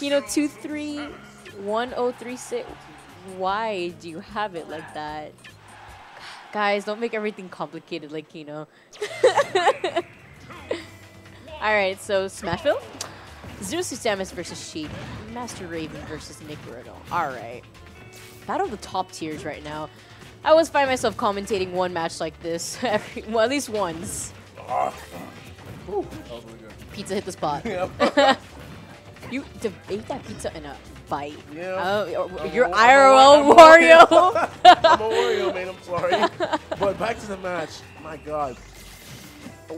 Kino two three one oh three six. Why do you have it like that? Guys, don't make everything complicated like Kino. Alright, so Smashville? Zero Samus versus Sheik. Master Raven versus Nick Riddle. Alright. Battle of the top tiers right now. I always find myself commentating one match like this every well at least once. Ooh, That was really good. pizza hit the spot. You ate that pizza in a bite. Yeah. Oh, I'm you're a- IRL I'm a Wario. I'm a Wario, man. I'm sorry. but back to the match. My God.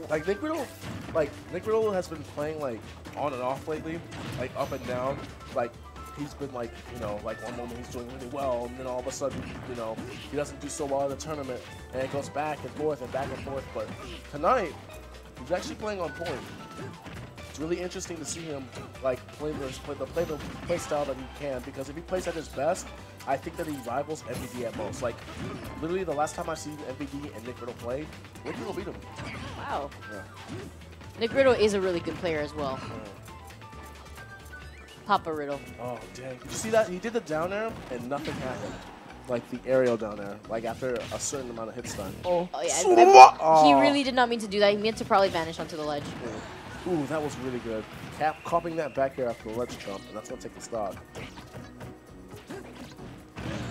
Like Nick Riddle, like Nick Riddle has been playing like on and off lately, like up and down. Like he's been like, you know, like one moment he's doing really well, and then all of a sudden, you know, he doesn't do so well in the tournament, and it goes back and forth and back and forth. But tonight, he's actually playing on point. It's really interesting to see him like play the play the play the play style that he can because if he plays at his best, I think that he rivals MVD at most. Like literally the last time I see MVD and Nick Riddle play, Nick Riddle beat him. wow. Yeah. Nick Riddle is a really good player as well. Papa Riddle. Oh dang! Did you see that? He did the down air and nothing happened. Like the aerial down air, like after a certain amount of hit stun. Oh, Oh, yeah, I- I- of a- Oh. He really did not mean to do that. He meant to probably vanish onto the ledge. Ooh, that was really good. Cap copying that back air after the ledge jump, and that's gonna take the stock.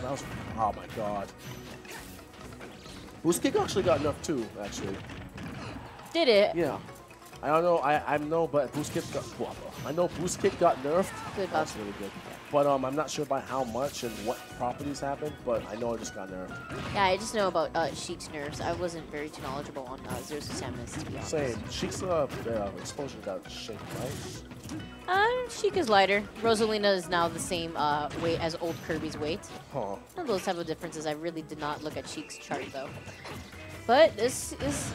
That was, oh my god. Boost kick actually got enough too, actually. Did it? Yeah. I don't know, I I know, but boost kick got, well, I know boost kick got nerfed. Good That's really good. But um, I'm not sure by how much and what properties happened, but I know I just got nerfed. Yeah, I just know about uh, Sheik's nerfs. I wasn't very too knowledgeable on uh, Zero Samus, to be honest. Same. Sheik's uh, uh, exposure got shaken, right? Uh, Sheik is lighter. Rosalina is now the same uh, weight as old Kirby's weight. Huh. Of those type of differences. I really did not look at Sheik's chart though. But this is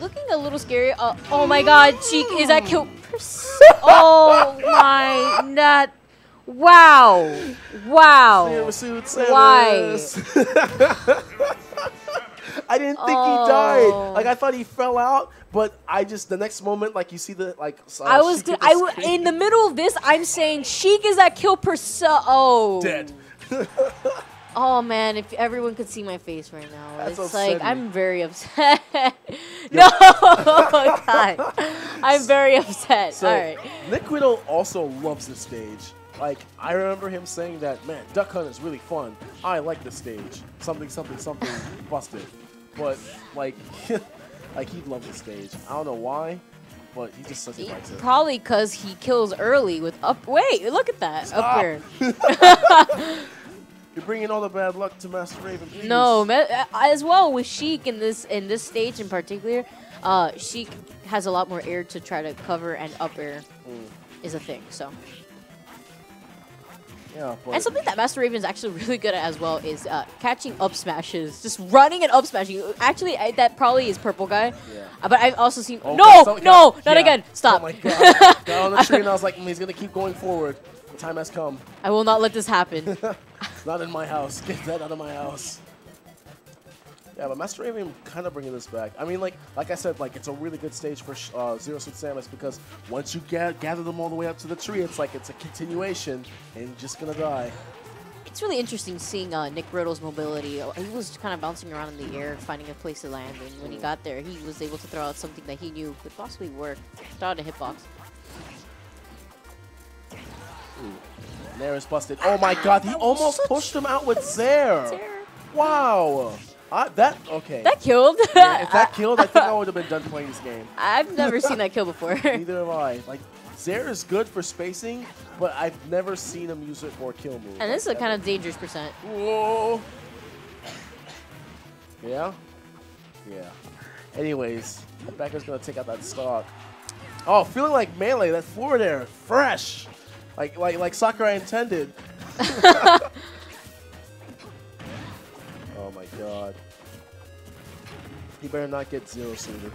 looking a little scary. Uh, oh my god, Sheik, is that kill. Oh my, not. Wow. Wow. Why? I didn't think he died. Oh. Like I thought he fell out, but I just the next moment, like you see the like. Uh, I was Sheik gonna, hit the I w- in the middle of this. I'm saying Sheik is at kill percent. Oh, dead. Oh man, if everyone could see my face right now, That's it's like. I'm very upset. no, Oh, God, I'm very upset. So All right. Nick Riddle also loves this stage. Like I remember him saying that, man, Duck Hunt is really fun. I like this stage. Something, something, something busted. But like, like he loves the stage. I don't know why, but he just says he likes it. Probably because he kills early with up. Wait, look at that Stop. up air. You're bringing all the bad luck to Master Raven. Please. No, as well with Sheik in this in this stage in particular, uh, Sheik has a lot more air to try to cover, and up air Mm. is a thing. So, Yeah, and something that Master Raven is actually really good at as well is uh, catching up smashes, just running and up smashing. Actually, I, that probably is purple guy. Yeah. Uh, but I've also seen Oh, no, so- no, not yeah. again. Stop. Oh my god. Got on the tree and I was like, mm, he's gonna keep going forward. The time has come. I will not let this happen. Not in my house. Get that out of my house. Yeah, but Master Raven kind of bringing this back. I mean, like, like I said, like it's a really good stage for uh, Zero Suit Samus because once you ga- gather them all the way up to the tree, it's like it's a continuation, and you're just gonna die. it's really interesting seeing uh, Nick Riddle's mobility. Uh, He was kind of bouncing around in the air, finding a place to land, and when he got there, he was able to throw out something that he knew could possibly work. Throw out a hitbox. Nair is busted. Oh my god, he almost pushed him out with Zair. Wow. I, that okay. That killed. Yeah, if that killed, I think I would have been done playing this game. I've never seen that kill before. Neither have I. Like, Zair is good for spacing, but I've never seen him use it for a kill move. and this is a kind of dangerous percent. Whoa. Yeah? Yeah. Anyways, Becca's gonna take out that stock. Oh, feeling like melee, that forward air, fresh. Like like like Sakurai intended. better not get zero suited.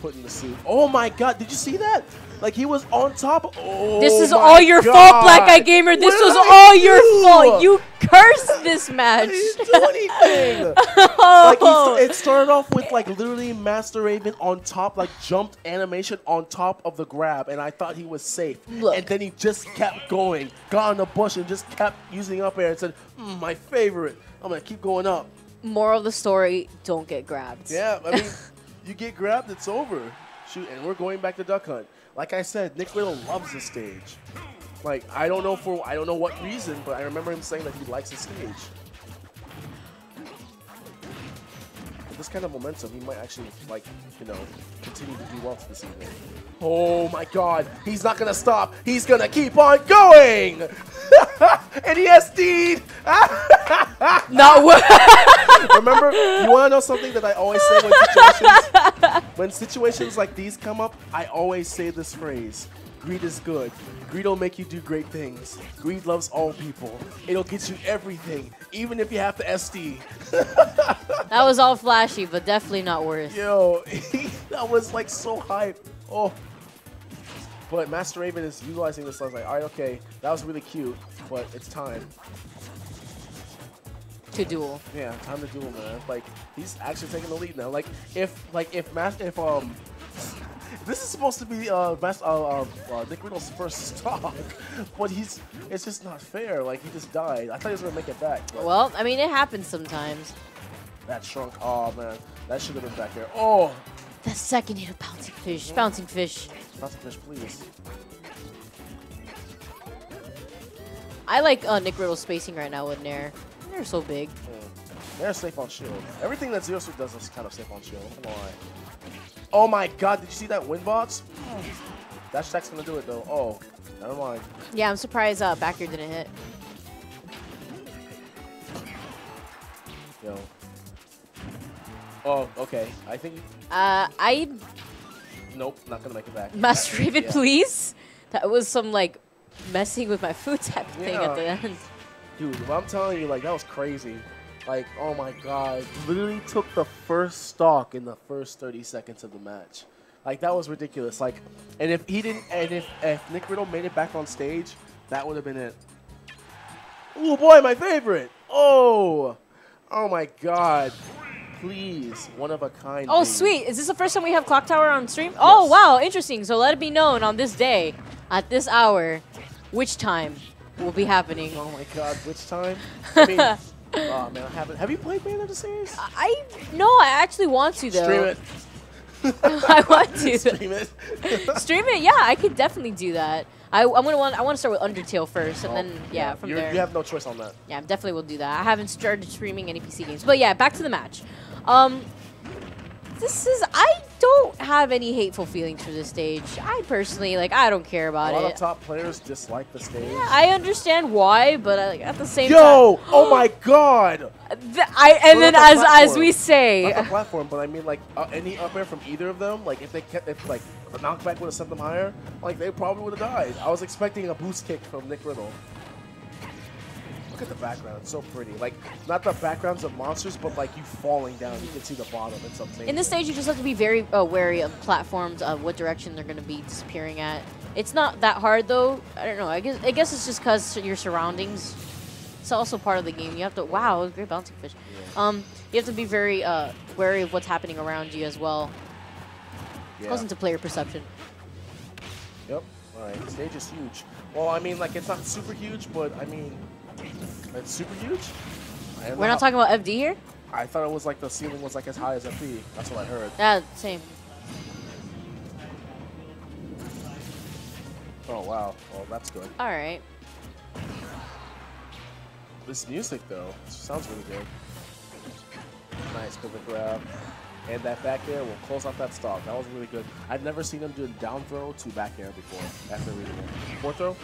Put in the suit. Oh my god, did you see that? Like he was on top. Oh This is all your fault, Black Eye Gamer. This What was all your fault. You cursed this match. He didn't do anything. like oh. he, it started off with like literally Master Raven on top, like jumped animation on top of the grab, and I thought he was safe. Look. And then he just kept going, got in the bush, and just kept using up air and said, mm, "My favorite. I'm gonna keep going up." Moral of the story: Don't get grabbed. Yeah, I mean, you get grabbed, it's over. Shoot, and we're going back to Duck Hunt. Like I said, Nick Riddle loves the stage. Like I don't know for I don't know what reason, but I remember him saying that he likes the stage. With this kind of momentum, he might actually like you know continue to do well this evening. Oh my God, he's not gonna stop. He's gonna keep on going. and he SD'd. Not what? Remember, you want to know something that I always say when situations, when situations like these come up? I always say this phrase: "Greed is good. Greed will make you do great things. Greed loves all people. It'll get you everything, even if you have to SD." that was all flashy, but definitely not worth. Yo, that was like so hype. Oh. But Master Raven is utilizing this. I was like, all right, okay, that was really cute, but it's time. To duel. Yeah, time to duel, man. Like he's actually taking the lead now. Like if like if Mas if um this is supposed to be uh, Mas uh, uh, uh Nick Riddle's first stock, but he's it's just not fair. Like he just died. I thought he was gonna make it back. Well, I mean, it happens sometimes. that shrunk. Oh man, that should have been back there. Oh, That second hit of bouncing fish. Bouncing fish. Please. I like uh, Nick Riddle's spacing right now with Nair. They're so big. Mm. They're safe on shield. Everything that Zero Suit does is kind of safe on shield. I'm gonna lie. Oh my god, did you see that wind box? That stack's gonna do it though. Oh, never mind. Yeah, I'm surprised uh, back air didn't hit. Yo. Oh, okay. I think. Uh, I Nope, not gonna make it back. Master Raven, Yeah. please. That was some like messing with my food type of thing at the end. Dude, what I'm telling you, like, that was crazy. Like, oh my god. Literally took the first stock in the first 30 seconds of the match. Like, that was ridiculous. Like, and if he didn't, and if, if Nick Riddle made it back on stage, that would have been it. Oh boy, my favorite. Oh, oh my god. Please, one of a kind. Oh, dude. sweet. Is this the first time we have Clock Tower on stream? Oh, wow. Interesting. So let it be known on this day, at this hour, which time will be happening. Oh my god, which time? I mean, oh man, I haven't. Have you played Man of the Series? I no, I actually want to though. Stream it. I want to. Stream it. Stream it, yeah, I could definitely do that. I, I'm gonna want. I want to start with Undertale first, and Oh, then yeah, from there. You have no choice on that. Yeah, I definitely will do that. I haven't started streaming any PC games, but yeah, back to the match. Um, this is. I don't have any hateful feelings for this stage. I personally like. I don't care about it. A lot it. of top players dislike the stage. I understand why, but uh, at the same Yo! Oh my god! time, th- I and then as the as we say, Not the platform, but I mean like uh, any up air from either of them. Like if they kept, if like a knockback would have sent them higher, like they probably would have died. I was expecting a boost kick from Nick Riddle. Look at the background; it's so pretty. Like not the backgrounds of monsters, but like you falling down. You can see the bottom. It's amazing. in this stage, you just have to be very uh, wary of platforms, of what direction they're going to be disappearing at. It's not that hard though. I don't know. I guess I guess it's just because your surroundings. It's also part of the game. You have to. Wow, great bouncing fish. Um, you have to be very uh, wary of what's happening around you as well. yeah. Goes into player perception. Yep. All right. Stage is huge. Well, I mean, like it's not super huge, but I mean, it's super huge. We're not uh, talking about FD here. I thought it was like the ceiling was like as high as FD. That's what I heard. Yeah, same. Oh wow. Well, that's good. All right. This music though sounds really good. Nice pivot grab. And that back air will close off that stock. That was really good. I've never seen him do a down throw to back air before after reading it. Fourth throw?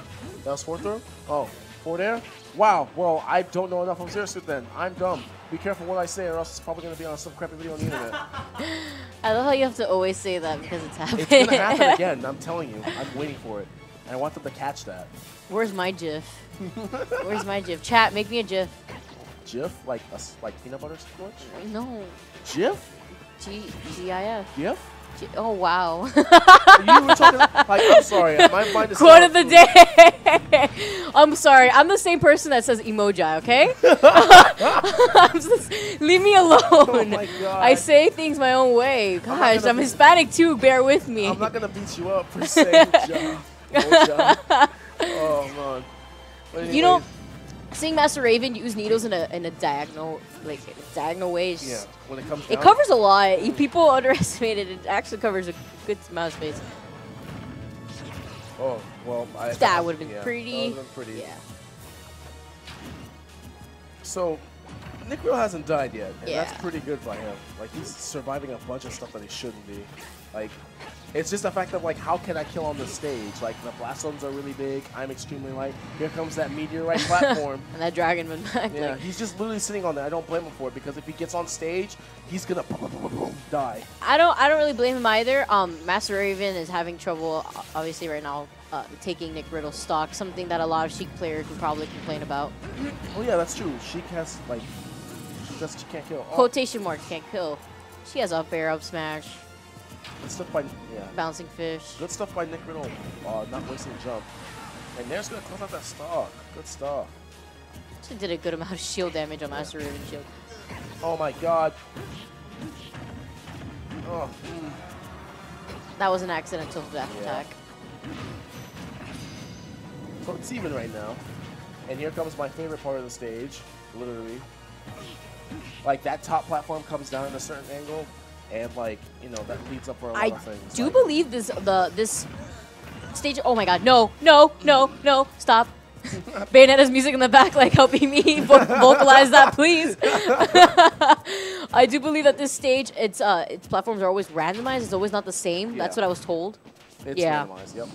That was fourth throw? Oh, forward air? Wow. Well, I don't know enough of Zero Suit then. I'm dumb. Be careful what I say or else it's probably going to be on some crappy video on the internet. I love how you have to always say that because it's happening. It's going to happen again. I'm telling you. I'm waiting for it. And I want them to catch that. Where's my GIF? Where's my GIF? Chat, make me a GIF. GIF? Like a like peanut butter sandwich? No, GIF? G G I F. GIF? Oh wow. you were talking. Like, I'm sorry. My mind is. Quote of the day. I'm sorry. I'm the same person that says emoji. Okay. Just- leave me alone. Oh my god. I say things my own way. Gosh, gonna I'm, Hispanic too. Bear with me. I'm not gonna beat you up for saying. Moja. Oh man. But You know, seeing Master Raven use needles in a in a diagonal like a diagonal way. is- Yeah. When it comes. It covers a lot. People underestimate it. It actually covers a good amount of space. Oh well. I, That would've been yeah, pretty. That been pretty. Yeah. So, Nick Riddle hasn't died yet, and Yeah. that's pretty good by him. Like he's surviving a bunch of stuff that he shouldn't be. Like, it's just the fact of like, how can I kill on the stage? Like the blast zones are really big. I'm extremely light. Here comes that meteorite platform. And that dragon went back. Yeah, Like, he's just literally sitting on there. I don't blame him for it because if he gets on stage, he's gonna boom, boom, boom, boom, die. I don't. I don't really blame him either. Um, Master Raven is having trouble, obviously, right now, uh, taking Nick Riddle's stock. Something that a lot of Sheik players would probably complain about. Oh yeah, that's true. She has like, she just she can't kill. Oh, Quotation marks can't kill. She has up air, up smash, good stuff by yeah. bouncing fish. Good stuff by Nick Riddle. Uh, not wasting jump. And Nair's gonna close out that stock. Good stuff. She did a good amount of shield damage on Master Raven shield. Oh my god. Oh. That was an accidental death Yeah. attack. So it's even right now. And here comes my favorite part of the stage, literally. Like that top platform comes down at a certain angle, and like you know that leads up for a lot I of things. do like, believe this the this stage. Oh my god! No! No! No! No! Stop! Bayonetta's music in the back, like helping me vo- vocalize that, please. I do believe that this stage, its uh, its platforms are always randomized. It's always not the same. That's what I was told. It's yeah. randomized. Yep.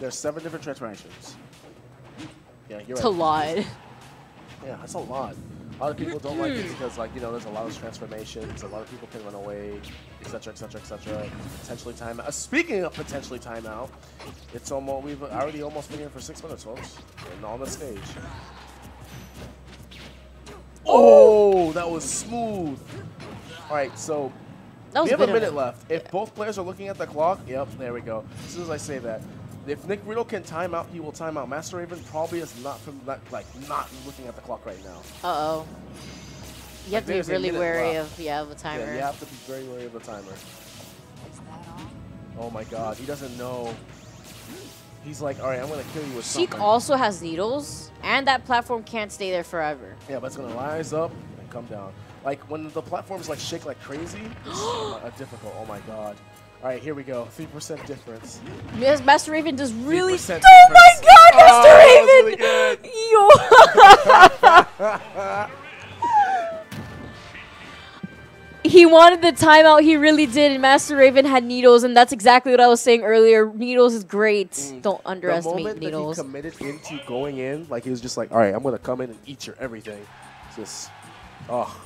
There's seven different transformations. Yeah, you're It's right. a lot. Yeah, that's a lot. A lot of people don't like it because, like, you know, there's a lot of transformations. A lot of people can run away, etc., etc., etc. Potentially time out. Uh, speaking of potentially timeout, it's almost we've already almost been here for six minutes, folks, and on the stage. Oh, that was smooth. All right, so we have a minute left. If both players are looking at the clock, yep, there we go. As soon as I say that, if Nick Riddle can time out, he will time out. Master Raven probably is not from not, like not looking at the clock right now. Uh oh. You have to be really wary left. of yeah of the timer. Yeah, you have to be very wary of the timer. Is that on? Oh my God, he doesn't know. He's like, all right, I'm gonna kill you with Sheik something. also has needles, and that platform can't stay there forever. yeah, but it's gonna rise up and come down. Like when the platforms like shake like crazy, it's uh, difficult. Oh my God. All right, here we go. Three percent difference. Yes, Master Raven does really. 3% Oh my. God, Oh, Master was Raven! Yo. he wanted the timeout. He really did. And Master Raven had needles, and that's exactly what I was saying earlier. Needles is great. Mm. Don't The underestimate moment needles. that he committed into going in, like he was just like, all right, I'm gonna come in and eat your everything. Just, oh,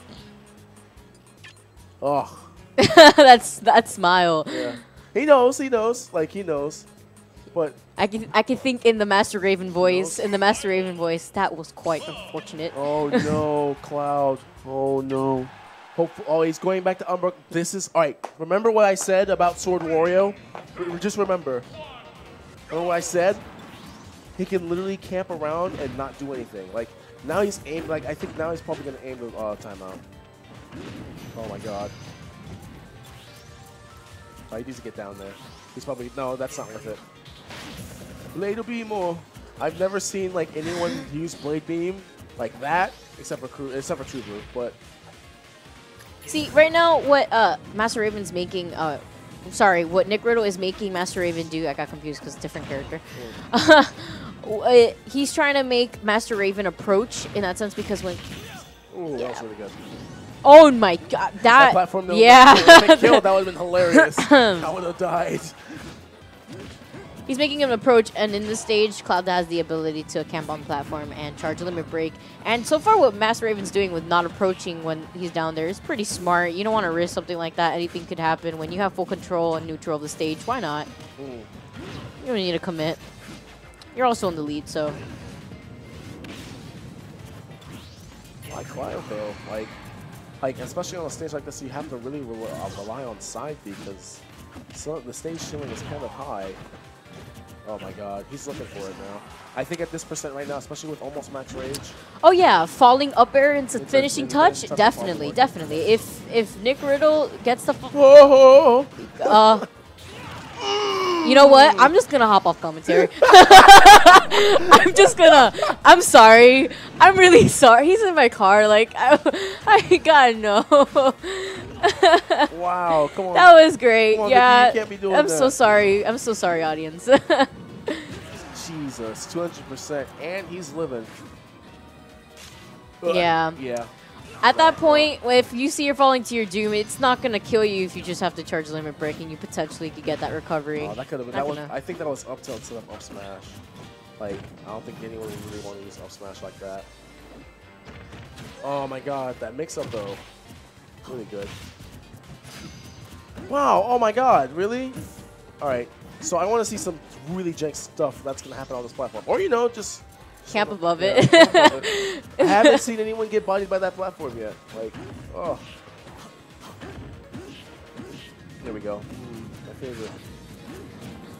oh. that's that smile. Yeah. He knows, he knows, like he knows. But I can I can think in the Master Raven voice. In the Master Raven voice, that was quite unfortunate. oh no, Cloud. Oh no. Hope oh he's going back to Umbra. This is alright. Remember what I said about Sword Wario? Just remember. Remember what I said? He can literally camp around and not do anything. Like now he's aimed like I think now he's probably gonna aim the uh, timeout. Oh my god. Oh, he needs to get down there. He's probably no, that's not worth it. Blade Beam more. I've never seen like anyone use Blade Beam like that, except for Cru- except for True Blue. But See, right now, what uh, Master Raven's making, uh, I'm sorry, what Nick Riddle is making Master Raven do, I got confused because different character. Uh, He's trying to make Master Raven approach in that sense because when, ooh, that was really good. Oh my god, that, That platform, that yeah, like, killed. That would have been hilarious. I would have died. he's making an approach, and in this stage, Cloud has the ability to camp on platform and charge limit break. And so far, what Master Raven's doing with not approaching when he's down there is pretty smart. You don't want to risk something like that. Anything could happen when you have full control and neutral of the stage. Why not? Mm. You don't need to commit. You're also in the lead, so Like Cloud though, like like especially on a stage like this, you have to really rely, uh, rely on side B because so the stage ceiling is kind of high. Oh my god, he's looking for it now. I think at this percent right now, especially with almost max rage, Oh yeah, falling up air into Into- finishing into touch, touch definitely, definitely. If if Nick Riddle gets the, whoa, uh, you know what? I'm just gonna hop off commentary. I'm just gonna. I'm sorry. I'm really sorry. He's in my car. Like I, I gotta know. wow, come on. that was great. On, yeah. you can't be doing I'm so sorry. I'm so sorry, audience. Jesus, 200%, and he's living. Yeah. Uh, yeah. At that point, if you see you're falling to your doom, it's not gonna kill you if you just have to charge limit break, and you potentially could get that recovery. Oh, that could have been. I think that was up tilt instead of up smash. Like, I don't think anyone would really want to use up smash like that. Oh my god, that mix up though. Really good. Wow, oh my god, really? Alright, so I want to see some really jank stuff that's going to happen on this platform. Or, you know, just. Camp above Yeah, it. camp above it. I haven't seen anyone get bodied by that platform yet. Like, oh. There we go. Mm, my favorite.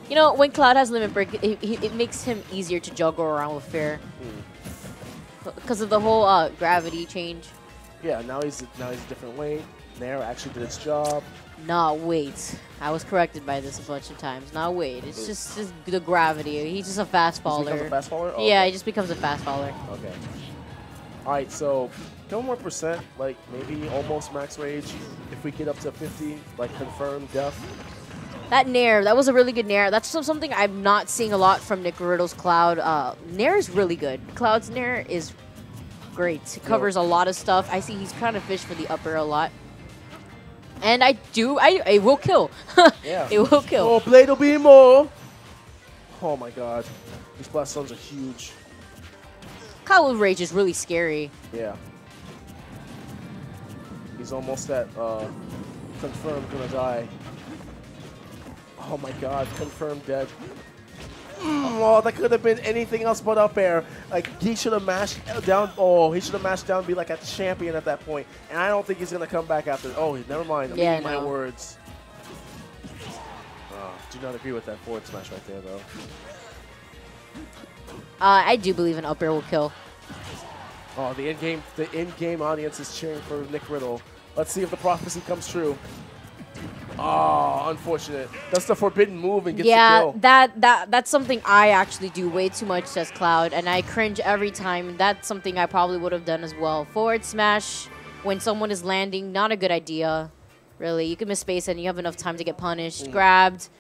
You know, when Cloud has limit break, it, it, makes him easier to juggle around with fair Mm. because of the whole uh, gravity change. Yeah, now he's now he's a different weight. Nair actually did its job. Nah, wait. I was corrected by this a bunch of times. Not wait. It's just, just the gravity. He's just a fast Does he faller. a fast faller? Oh, yeah, okay. he just becomes a fast faller. Okay. All right, so couple more percent, like maybe almost max rage. If we get up to 50, like confirmed death. That Nair, that was a really good Nair. That's something I'm not seeing a lot from Nick Riddle's Cloud. Uh, Nair is really good. Cloud's Nair is great. It covers a lot of stuff. I see he's trying to fish for the upper a lot. And I do, I it will kill. Yeah. it will kill. Oh, Blade will be more. Oh my god. These blast zones are huge. Cloud Rage is really scary. Yeah. He's almost at uh, confirmed gonna die. Oh my god, confirmed dead. Mm, oh, that could have been anything else but up air. Like, he should have mashed down. Oh, he should have mashed down, be like a champion at that point. And I don't think he's gonna come back after. Oh, never mind. I'm Yeah, eating my words. Oh, do not agree with that forward smash right there, though. Uh, I do believe an up air will kill. Oh, the in-game the in-game audience is cheering for Nick Riddle. Let's see if the prophecy comes true. Oh, unfortunate. That's the forbidden move and gets the yeah, that that that's something I actually do way too much as Cloud, and I cringe every time. That's something I probably would have done as well. Forward smash when someone is landing, not a good idea. Really, you can miss space and you have enough time to get punished, Mm. grabbed.